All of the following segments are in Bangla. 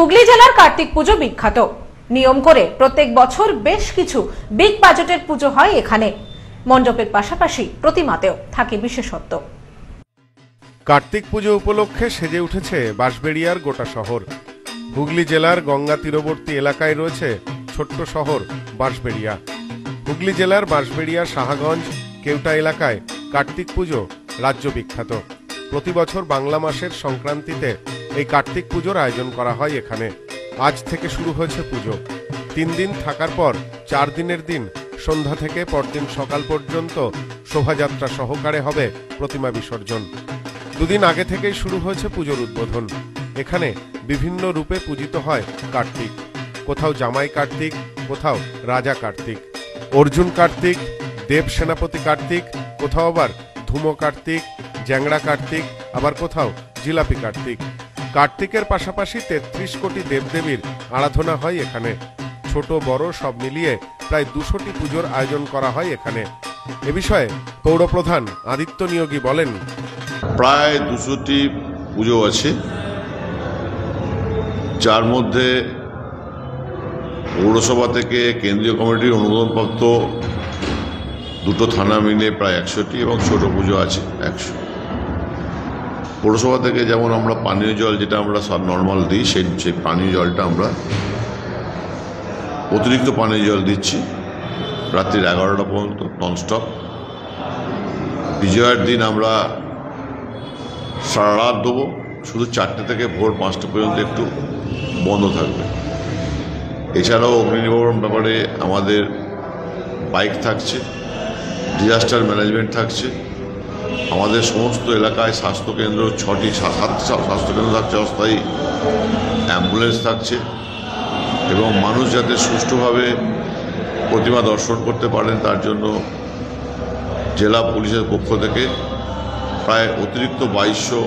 হুগলি জেলার কার্তিক পুজো বিখ্যাত। নিয়ম করে প্রত্যেক বছর বেশ কিছু বিগ বাজেটের পুজো হয় এখানে। মণ্ডপের পাশাপাশি প্রতিমাতেও থাকে বিশেষত্ব। কার্তিক পুজো উপলক্ষে সেজে উঠেছে বাঁশবেড়িয়ার গোটা শহর। হুগলি জেলার গঙ্গা তীরবর্তী এলাকায় রয়েছে ছোট্ট শহর বাঁশবেড়িয়া। হুগলি জেলার বাঁশবেড়িয়া সাহাগঞ্জ কেউটা এলাকায় কার্তিক পুজো রাজ্য বিখ্যাত। প্রতি বছর বাংলা মাসের সংক্রান্তিতে এই কার্তিক পুজোর আয়োজন করা হয় এখানে। আজ থেকে শুরু হয়েছে পুজো। তিন দিন থাকার পর চার দিনের দিন সন্ধ্যা থেকে পরদিন সকাল পর্যন্ত শোভাযাত্রা সহকারে হবে প্রতিমা বিসর্জন। দুদিন আগে থেকেই শুরু হয়েছে পুজোর উদ্বোধন। এখানে বিভিন্ন রূপে পূজিত হয় কার্তিক। কোথাও জামাই কার্তিক, কোথাও রাজা কার্তিক। অর্জুন কার্তিক, দেব সেনাপতি কার্তিক, কোথাও আবার ধুমো কার্তিক, জ্যাংড়া কার্তিক, আবার কোথাও জিলাপি কার্তিক। কার্তিকের পাশাপাশি তেত্রিশ কোটি দেবদেবীর আরাধনা হয় এখানে। ছোট, বড় সব মিলিয়ে প্রায় দুশোটি পুজোর আয়োজন করা হয় এখানে। এ বিষয়ে পৌরপ্রধান আদিত্য নিয়োগী বলেন, প্রায় দুশোটি পুজো আছে, যার মধ্যে পৌরসভা থেকে কেন্দ্রীয় কমিটির অনুমোদনপ্রাপ্ত দুটো থানা মিলে প্রায় একশোটি এবং ছোট পুজো আছে একশো। পৌরসভা থেকে যেমন আমরা পানীয় জল যেটা আমরা সব নর্মাল দিই, সেই সেই পানীয় জলটা আমরা অতিরিক্ত পানীয় জল দিচ্ছি। রাত্রির এগারোটা পর্যন্ত ননস্টপ বিজয়ের দিন আমরা সারা রাত দেবো শুধু চারটে থেকে ভোর পাঁচটা পর্যন্ত একটু বন্ধ থাকবে। এছাড়াও অগ্নি নিবারণ ব্যাপারে আমাদের বাইক থাকছে ডিজাস্টার ম্যানেজমেন্ট থাকছে। আমাদের সমস্ত এলাকায় স্বাস্থ্যকেন্দ্র, ছটি সাত স্বাস্থ্যকেন্দ্র থাকছে, অস্থায়ী অ্যাম্বুলেন্স থাকছে এবং মানুষ যাতে সুষ্ঠুভাবে প্রতিমা দর্শন করতে পারেন, তার জন্য জেলা পুলিশের পক্ষ থেকে প্রায় অতিরিক্ত বাইশশো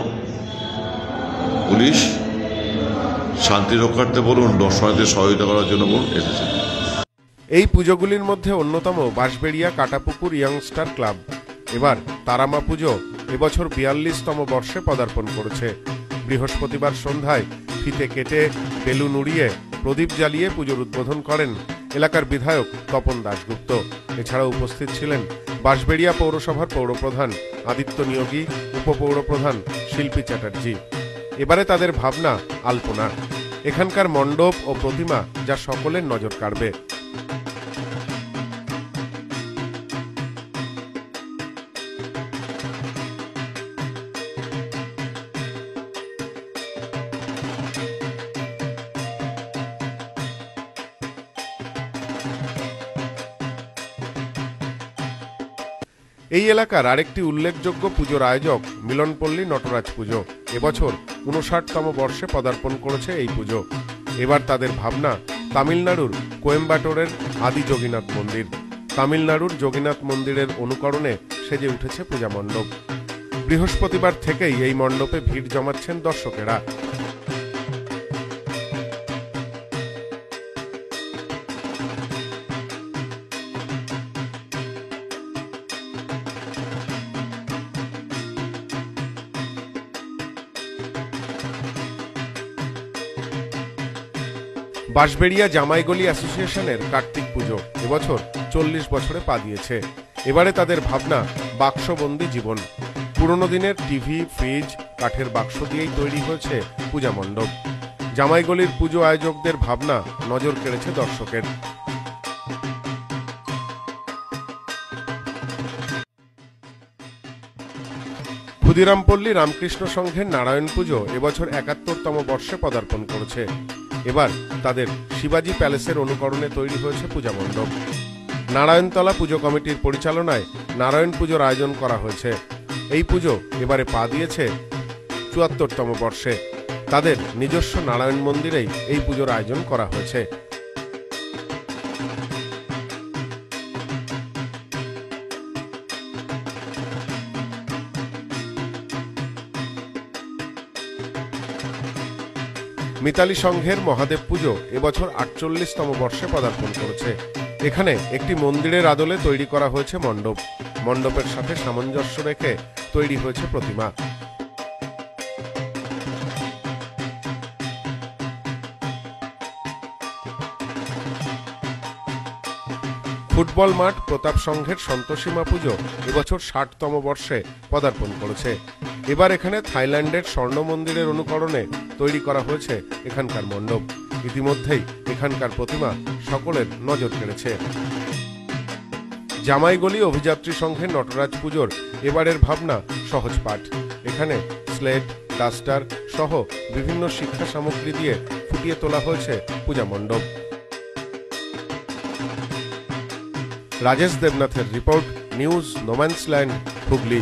পুলিশ শান্তি রক্ষার্থে বলুন, দর্শনার্থীদের সহযোগিতা করার জন্য বলুন, এসেছে। এই পুজোগুলির মধ্যে অন্যতম বাঁশবেড়িয়া কাটাপুকুর ইয়ংস্টার ক্লাব। এবার তারামা পুজো এবছর বিয়াল্লিশতম বর্ষে পদার্পণ করেছে। বৃহস্পতিবার সন্ধ্যায় ফিতে কেটে বেলুন উড়িয়ে প্রদীপ জ্বালিয়ে পুজোর উদ্বোধন করেন এলাকার বিধায়ক তপন দাশগুপ্ত। এছাড়া উপস্থিত ছিলেন বাঁশবেড়িয়া পৌরসভার পৌরপ্রধান আদিত্য নিয়োগী, উপপৌরপ্রধান শিল্পী চ্যাটার্জি। এবারে তাদের ভাবনা আলপনা। এখানকার মণ্ডপ ও প্রতিমা যা সকলের নজর কাড়বে। এই এলাকার আরেকটি উল্লেখযোগ্য পুজোর আয়োজক মিলনপল্লী নটরাজ পুজো। এবছর উনষাটতম বর্ষে পদার্পণ করেছে এই পুজো। এবার তাদের ভাবনা তামিলনাড়ুর কোয়েম্বাটোরের আদি যোগীনাথ মন্দির। তামিলনাড়ুর যোগীনাথ মন্দিরের অনুকরণে সেজে উঠেছে পূজা মণ্ডপ। বৃহস্পতিবার থেকেই এই মণ্ডপে ভিড় জমাচ্ছেন দর্শকেরা। বাঁশবেড়িয়া জামাইগলি অ্যাসোসিয়েশনের কার্তিক পুজো এবছর চল্লিশ বছরে পা দিয়েছে। এবারে তাদের ভাবনা, বাক্সবন্দি জীবন। পুরনো দিনের টিভি, ফ্রিজ, কাঠের বাক্স দিয়েই তৈরি হয়েছে পূজা মণ্ডপ। জামাইগলির পুজো আয়োজকদের ভাবনা, নজর কেড়েছে দর্শকের। ক্ষুদিরামপল্লী রামকৃষ্ণ সংঘের নারায়ণ পুজো এবছর একাত্তরতম বর্ষে পদার্পণ করেছে। এবার তাদের শিবাজি প্যালেসের অনুকরণে তৈরি হয়েছে পূজা মণ্ডপ। নারায়ণতলা পুজো কমিটির পরিচালনায় নারায়ণ পুজোর আয়োজন করা হয়েছে। এই পুজো এবারে পা দিয়েছে চুয়াত্তরতম বর্ষে। তাদের নিজস্ব নারায়ণ মন্দিরেই এই পুজোর আয়োজন করা হয়েছে। মিতালি সংঘের মহাদেব পুজো এবছর আটচল্লিশতম বর্ষে পদার্পণ করেছে। এখানে একটি মন্দিরের আদলে তৈরি করা হয়েছে মণ্ডপ। মণ্ডপের সাথে সামঞ্জস্য রেখে তৈরি হয়েছে প্রতিমা। ফুটবল মাঠ প্রতাপ সংঘের সন্তোষীমা পুজো এবছর ষাটতম বর্ষে পদার্পণ করেছে। এবার এখানে থাইল্যান্ডের স্বর্ণ মন্দিরের অনুকরণে তৈরি করা হয়েছে এখানকার মণ্ডপ। ইতিমধ্যেই এখানকার প্রতিমা সকলের নজর কেড়েছে। জামাইগলি অভিযাত্রী সংঘের নটরাজ পুজোর এবারের ভাবনা সহজ পাঠ। এখানে স্লেট, ডাস্টার সহ বিভিন্ন শিক্ষা সামগ্রী দিয়ে ফুটিয়ে তোলা হয়েছে পূজা মণ্ডপ। রাজেশ দেবনাথের report, news, no man's land, Hooghly.